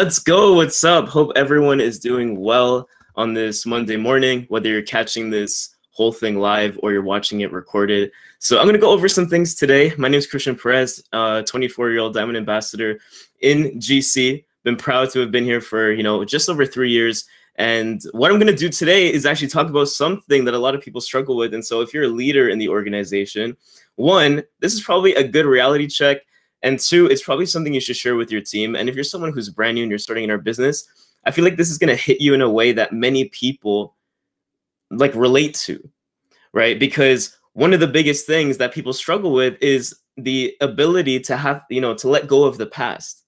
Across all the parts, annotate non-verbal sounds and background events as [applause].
Let's go. What's up? Hope everyone is doing well on this Monday morning, whether you're catching this whole thing live or you're watching it recorded. So I'm going to go over some things today. My name is Christian Perez, 24-year-old Diamond Ambassador in GC. Been proud to have been here for, you know, just over three years. And what I'm going to do today is actually talk about something that a lot of people struggle with. And so if you're a leader in the organization, one, this is probably a good reality check. And two, it's probably something you should share with your team. And if you're someone who's brand new and you're starting in our business, I feel like this is going to hit you in a way that many people like relate to, right? Because one of the biggest things that people struggle with is the ability to have, you know, to let go of the past.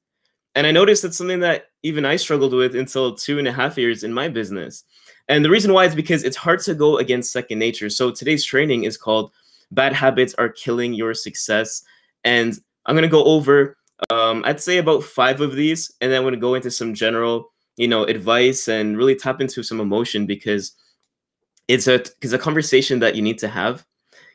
And I noticed that's something that even I struggled with until two and a half years in my business. And the reason why is because it's hard to go against second nature. So today's training is called Bad Habits Are Killing Your Success. And I'm going to go over, um, I'd say about five of these. And then I'm going to go into some general, you know, advice and really tap into some emotion because it's a, it's a conversation that you need to have.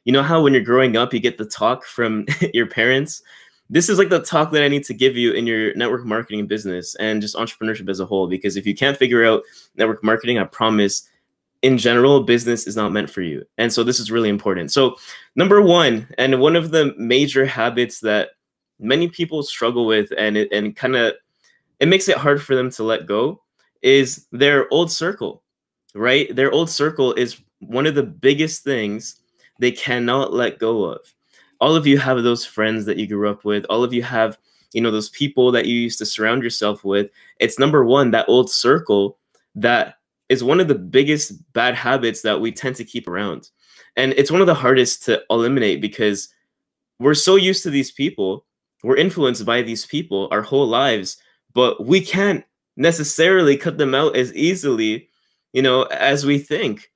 You know how when you're growing up, you get the talk from [laughs] your parents this is like the talk that I need to give you in your network marketing business and just entrepreneurship as a whole. Because if you can't figure out network marketing, I promise in general, business is not meant for you. And so this is really important. So, number one, and one of the major habits that many people struggle with and it, and kind of it makes it hard for them to let go is their old circle, right? Their old circle is one of the biggest things they cannot let go of. All of you have those friends that you grew up with. All of you have you know those people that you used to surround yourself with. It's number one that old circle that is one of the biggest bad habits that we tend to keep around. And it's one of the hardest to eliminate because we're so used to these people we're influenced by these people our whole lives but we can't necessarily cut them out as easily you know as we think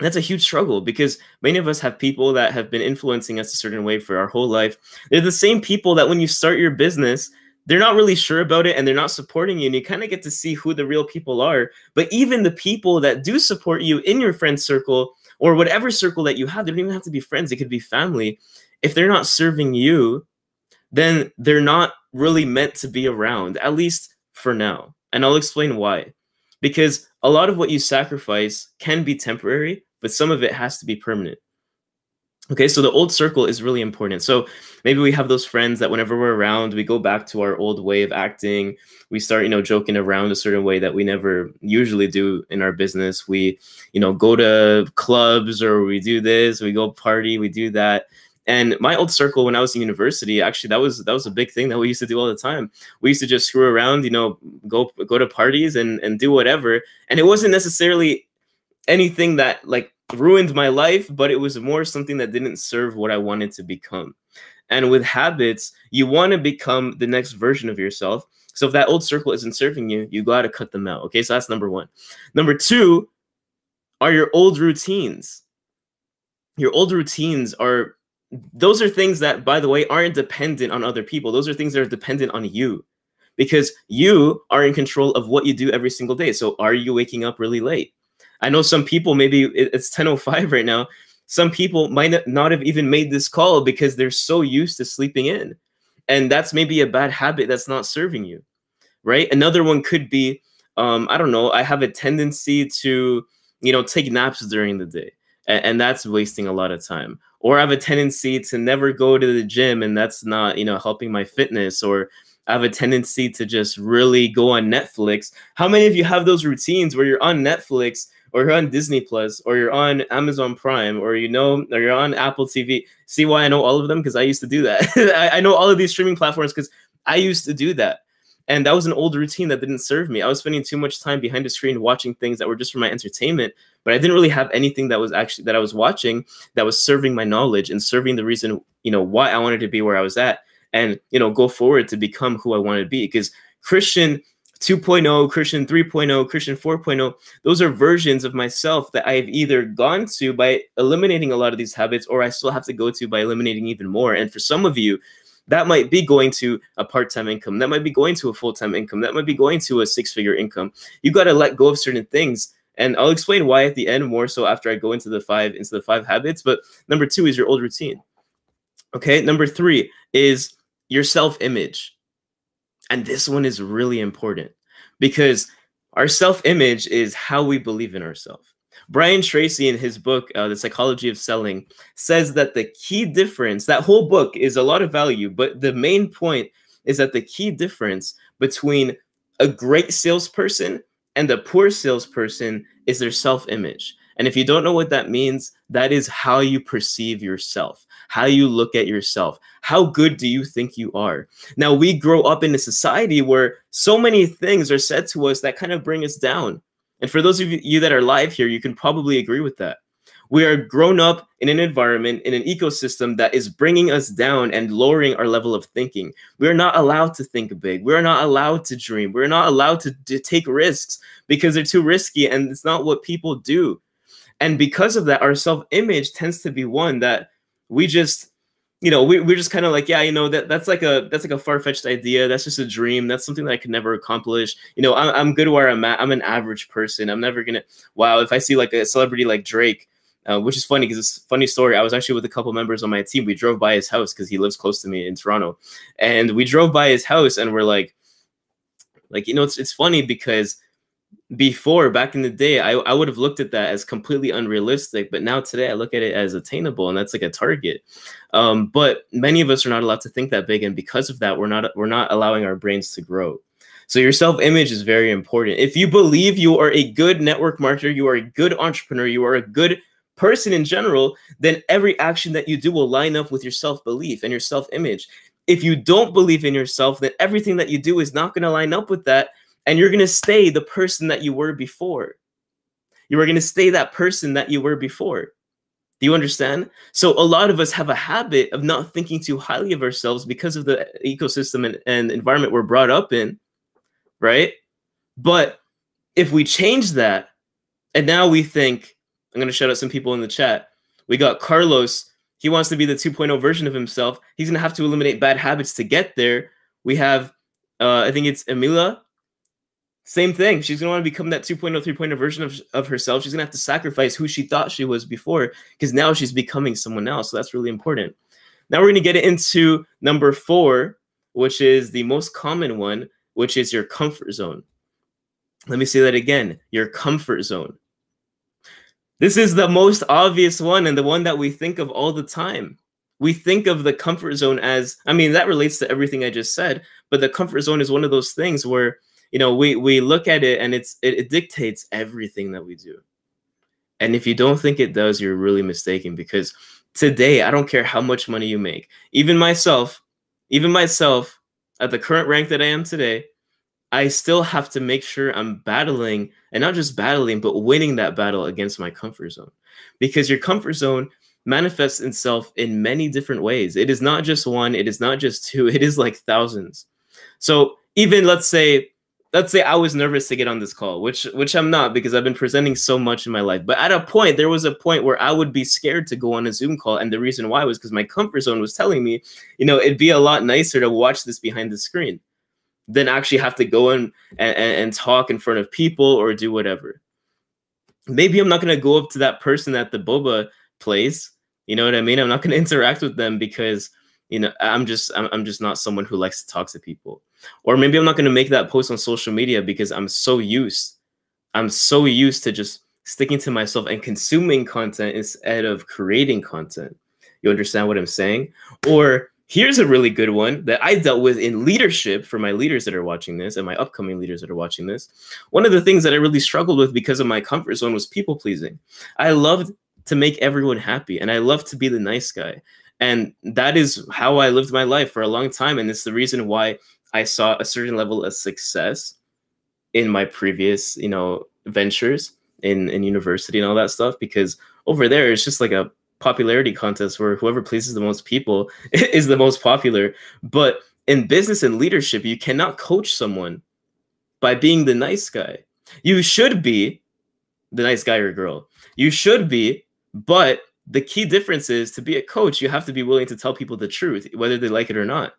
that's a huge struggle because many of us have people that have been influencing us a certain way for our whole life. They're the same people that when you start your business, they're not really sure about it and they're not supporting you. And you kind of get to see who the real people are. But even the people that do support you in your friend circle or whatever circle that you have, they don't even have to be friends, it could be family. If they're not serving you, then they're not really meant to be around, at least for now. And I'll explain why because a lot of what you sacrifice can be temporary, but some of it has to be permanent. Okay, so the old circle is really important. So maybe we have those friends that whenever we're around, we go back to our old way of acting. We start, you know, joking around a certain way that we never usually do in our business. We, you know, go to clubs or we do this, we go party, we do that. And my old circle when I was in university, actually, that was that was a big thing that we used to do all the time. We used to just screw around, you know, go go to parties and and do whatever. And it wasn't necessarily anything that like ruined my life, but it was more something that didn't serve what I wanted to become. And with habits, you want to become the next version of yourself. So if that old circle isn't serving you, you got to cut them out. Okay, so that's number one. Number two are your old routines. Your old routines are those are things that, by the way, aren't dependent on other people. Those are things that are dependent on you because you are in control of what you do every single day. So are you waking up really late? I know some people, maybe it's 10.05 right now. Some people might not have even made this call because they're so used to sleeping in. And that's maybe a bad habit that's not serving you, right? Another one could be, um, I don't know, I have a tendency to, you know, take naps during the day and, and that's wasting a lot of time or i have a tendency to never go to the gym and that's not you know helping my fitness or I have a tendency to just really go on Netflix. How many of you have those routines where you're on Netflix or you're on Disney Plus or you're on Amazon Prime or you know or you're on Apple TV? See why I know all of them because I used to do that. [laughs] I, I know all of these streaming platforms because I used to do that. And that was an old routine that didn't serve me. I was spending too much time behind a screen watching things that were just for my entertainment, but I didn't really have anything that was actually that I was watching that was serving my knowledge and serving the reason, you know, why I wanted to be where I was at and, you know, go forward to become who I wanted to be. Because Christian 2.0, Christian 3.0, Christian 4.0, those are versions of myself that I have either gone to by eliminating a lot of these habits or I still have to go to by eliminating even more. And for some of you, that might be going to a part-time income. That might be going to a full-time income. That might be going to a six-figure income. You got to let go of certain things. And i'll explain why at the end more so after i go into the five into the five habits. But number two is your old routine. Okay? Number three is your self-image. And this one is really important because our self image is how we believe in ourselves. Brian Tracy, in his book, uh, The Psychology of Selling, says that the key difference, that whole book is a lot of value, but the main point is that the key difference between a great salesperson and a poor salesperson is their self image. And if you don't know what that means, that is how you perceive yourself, how you look at yourself. How good do you think you are? Now, we grow up in a society where so many things are said to us that kind of bring us down. And for those of you that are live here, you can probably agree with that. We are grown up in an environment, in an ecosystem that is bringing us down and lowering our level of thinking. We are not allowed to think big. We're not allowed to dream. We're not allowed to, to take risks because they're too risky and it's not what people do. And because of that, our self image tends to be one that we just you know we, we're just kind of like yeah you know that that's like a that's like a far-fetched idea. That's just a dream. That's something that i could never accomplish. You know i'm, I'm good where i'm at. I'm an average person. I'm never gonna wow if i see like a celebrity like drake uh, which is funny because it's funny story. I was actually with a couple members on my team. We drove by his house because he lives close to me in Toronto, and we drove by his house and we're like, like you know, it's it's funny because before back in the day I, I would have looked at that as completely unrealistic but now today i look at it as attainable and that's like a target. Um, but many of us are not allowed to think that big and because of that we're not we're not allowing our brains to grow. So your self-image is very important. If you believe you are a good network marketer you are a good entrepreneur you are a good person in general then every action that you do will line up with your self-belief and your self-image. If you don't believe in yourself then everything that you do is not going to line up with that and you're going to stay the person that you were before. You are going to stay that person that you were before. Do you understand? So a lot of us have a habit of not thinking too highly of ourselves because of the ecosystem and, and environment we're brought up in, right? But if we change that, and now we think, I'm going to shout out some people in the chat. We got Carlos. He wants to be the 2.0 version of himself. He's going to have to eliminate bad habits to get there. We have, uh, I think it's Emila. Same thing. She's going to want to become that 2.0, 3.0 version of, of herself. She's going to have to sacrifice who she thought she was before because now she's becoming someone else. So that's really important. Now we're going to get into number four, which is the most common one, which is your comfort zone. Let me say that again your comfort zone. This is the most obvious one and the one that we think of all the time. We think of the comfort zone as, I mean, that relates to everything I just said, but the comfort zone is one of those things where you know we we look at it and it's it, it dictates everything that we do. And if you don't think it does you're really mistaken because today i don't care how much money you make even myself even myself at the current rank that i am today i still have to make sure i'm battling and not just battling but winning that battle against my comfort zone. Because your comfort zone manifests itself in many different ways. It is not just one it is not just two [laughs] it is like thousands. So even let's say let's say I was nervous to get on this call, which which I'm not because I've been presenting so much in my life. But at a point, there was a point where I would be scared to go on a Zoom call, and the reason why was because my comfort zone was telling me, you know, it'd be a lot nicer to watch this behind the screen than actually have to go in and, and, and talk in front of people or do whatever. Maybe I'm not gonna go up to that person at the boba place. You know what I mean? I'm not gonna [laughs] interact with them because you know i'm just I'm, just not someone who likes to talk to people. Or maybe i'm not going to make that post on social media because i'm so used i'm so used to just sticking to myself and consuming content instead of creating content. You understand what i'm saying? Or here's a really good one that i dealt with in leadership for my leaders that are watching this and my upcoming leaders that are watching this. One of the things that i really struggled with because of my comfort zone was people pleasing. I loved to make everyone happy and i love to be the nice guy and that is how I lived my life for a long time. And it's the reason why I saw a certain level of success in my previous, you know, ventures in, in university and all that stuff. Because over there, it's just like a popularity contest where whoever pleases the most people [laughs] is the most popular. But in business and leadership, you cannot coach someone by being the nice guy. You should be the nice guy or girl. You should be, but the key difference is to be a coach, you have to be willing to tell people the truth, whether they like it or not.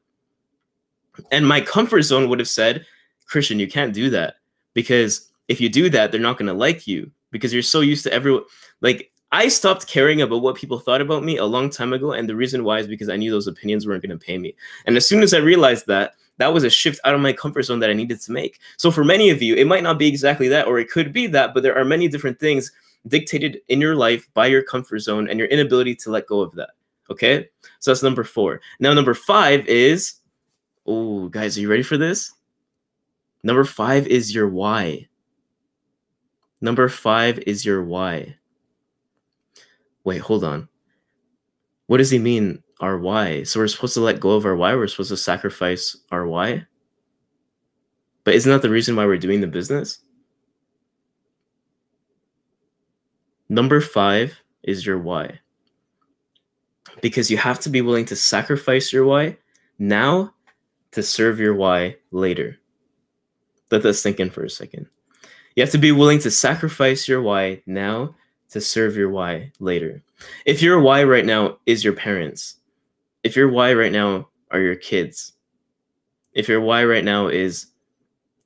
And my comfort zone would have said, Christian, you can't do that because if you do that, they're not going to like you because you're so used to everyone. Like, I stopped caring about what people thought about me a long time ago. And the reason why is because I knew those opinions weren't going to pay me. And as soon as I realized that, that was a shift out of my comfort zone that I needed to make. So for many of you, it might not be exactly that, or it could be that, but there are many different things dictated in your life by your comfort zone and your inability to let go of that. Okay. So that's number four. Now, number five is, oh, guys, are you ready for this? Number five is your why. Number five is your why. Wait, hold on. What does he mean, our why? So we're supposed to let go of our why? We're supposed to sacrifice our why? But isn't that the reason why we're doing the business? Number five is your why. Because you have to be willing to sacrifice your why now to serve your why later. Let that sink in for a second. You have to be willing to sacrifice your why now to serve your why later. If your why right now is your parents, if your why right now are your kids, if your why right now is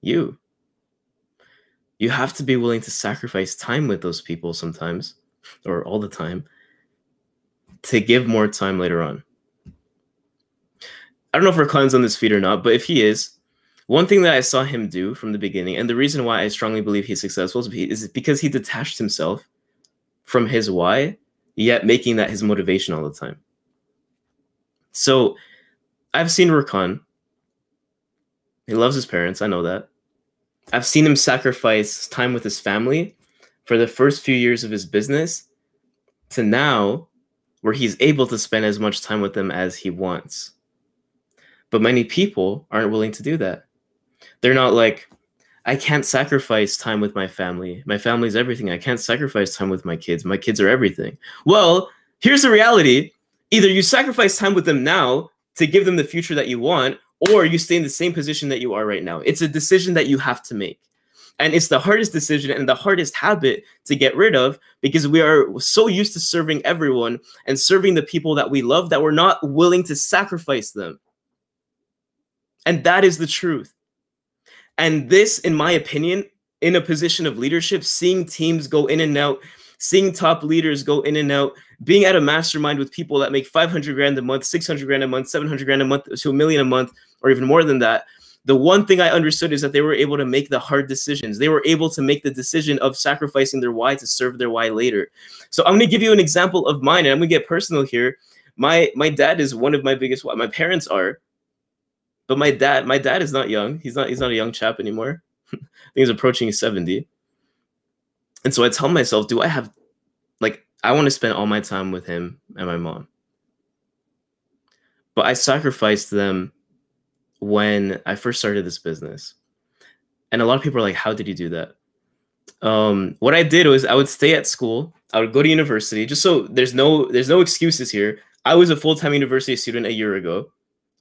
you, you have to be willing to sacrifice time with those people sometimes or all the time to give more time later on. I don't know if Rakan's on this feed or not, but if he is, one thing that I saw him do from the beginning, and the reason why I strongly believe he's successful is because he detached himself from his why, yet making that his motivation all the time. So I've seen Rakan. He loves his parents. I know that. I've seen him sacrifice time with his family for the first few years of his business to now where he's able to spend as much time with them as he wants. But many people aren't willing to do that. They're not like, I can't sacrifice time with my family. My family's everything. I can't sacrifice time with my kids. My kids are everything. Well, here's the reality either you sacrifice time with them now to give them the future that you want, or you stay in the same position that you are right now. It's a decision that you have to make. And it's the hardest decision and the hardest habit to get rid of because we are so used to serving everyone and serving the people that we love that we're not willing to sacrifice them. And that is the truth. And this, in my opinion, in a position of leadership, seeing teams go in and out, seeing top leaders go in and out, being at a mastermind with people that make 500 grand a month, 600 grand a month, 700 grand a month, to a million a month, or even more than that. The one thing I understood is that they were able to make the hard decisions. They were able to make the decision of sacrificing their why to serve their why later. So I'm going to give you an example of mine, and I'm going to get personal here. My my dad is one of my biggest why. My parents are, but my dad my dad is not young. He's not he's not a young chap anymore. [laughs] I think he's approaching 70. And so I tell myself, do I have like I want to spend all my time with him and my mom. But I sacrificed them when I first started this business. And a lot of people are like, how did you do that? Um, what I did was I would stay at school, I would go to university, just so there's no there's no excuses here. I was a full-time university student a year ago.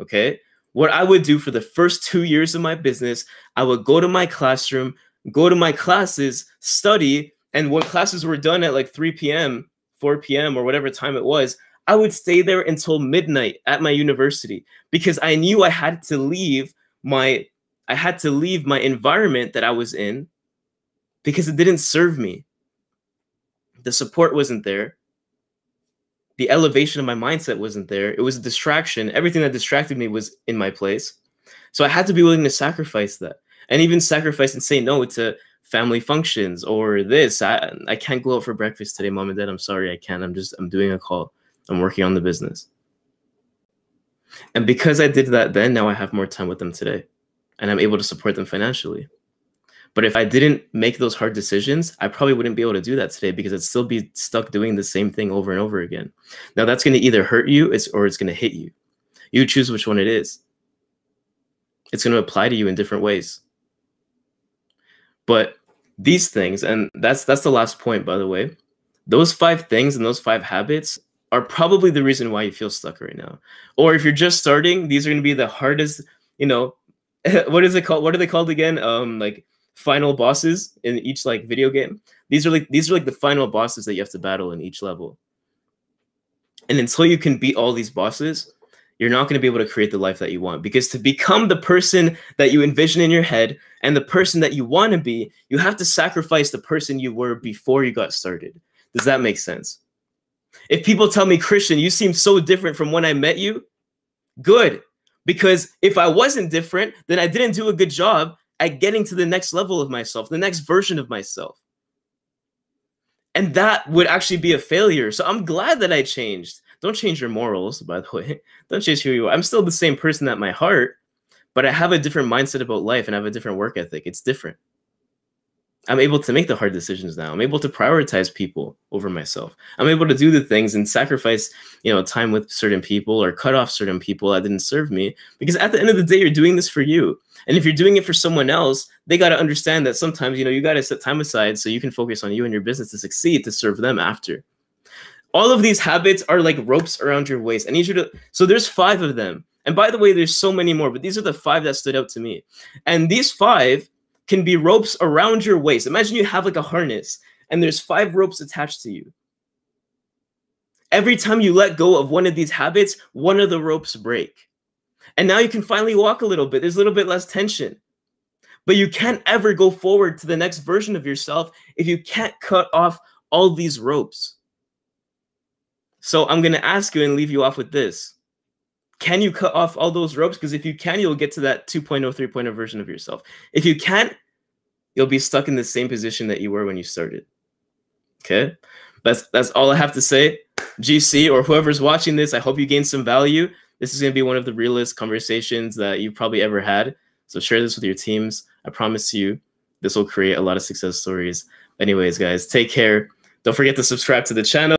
Okay. What I would do for the first two years of my business, I would go to my classroom, go to my classes, study, and when classes were done at like 3 p.m., 4 p.m., or whatever time it was, I would stay there until midnight at my university because I knew I had to leave my I had to leave my environment that I was in because it didn't serve me. The support wasn't there. The elevation of my mindset wasn't there. It was a distraction. Everything that distracted me was in my place. So I had to be willing to sacrifice that and even sacrifice and say no to family functions or this. I, I can't go out for breakfast today, mom and dad. I'm sorry, I can't. I'm just, I'm doing a call. I'm working on the business. And because I did that then, now I have more time with them today and I'm able to support them financially. But if I didn't make those hard decisions, I probably wouldn't be able to do that today because I'd still be stuck doing the same thing over and over again. Now that's going to either hurt you or it's going to hit you. You choose which one it is. It's going to apply to you in different ways. But these things, and that's that's the last point, by the way. Those five things and those five habits are probably the reason why you feel stuck right now. Or if you're just starting, these are going to be the hardest, you know, [laughs] what is it called? What are they called again? Um, like final bosses in each like video game. These are like these are like the final bosses that you have to battle in each level. And until you can beat all these bosses, you're not going to be able to create the life that you want because to become the person that you envision in your head and the person that you want to be, you have to sacrifice the person you were before you got started. Does that make sense? If people tell me, Christian, you seem so different from when I met you, good. Because if I wasn't different, then I didn't do a good job at getting to the next level of myself, the next version of myself. And that would actually be a failure. So I'm glad that I changed. Don't change your morals, by the [laughs] way. Don't change who you are. I'm still the same person at my heart, but I have a different mindset about life and I have a different work ethic. It's different. I'm able to make the hard decisions now. I'm able to prioritize people over myself. I'm able to do the things and sacrifice, you know, time with certain people or cut off certain people that didn't serve me. Because at the end of the day, you're doing this for you. And if you're doing it for someone else, they got to understand that sometimes, you know, you got to set time aside so you can focus on you and your business to succeed to serve them after. All of these habits are like ropes around your waist. I need you to, so there's five of them. And by the way, there's so many more, but these are the five that stood out to me. And these five can be ropes around your waist. Imagine you have like a harness and there's five ropes attached to you. Every time you let go of one of these habits, one of the ropes break. And now you can finally walk a little bit. There's a little bit less tension. But you can't ever go forward to the next version of yourself if you can't cut off all these ropes. So I'm going to ask you and leave you off with this can you cut off all those ropes? Because if you can, you'll get to that 2.0, 3.0 version of yourself. If you can't, you'll be stuck in the same position that you were when you started. Okay, that's that's all I have to say. GC or whoever's watching this, I hope you gained some value. This is going to be one of the realest conversations that you've probably ever had. So share this with your teams. I promise you, this will create a lot of success stories. Anyways, guys, take care. Don't forget to subscribe to the channel.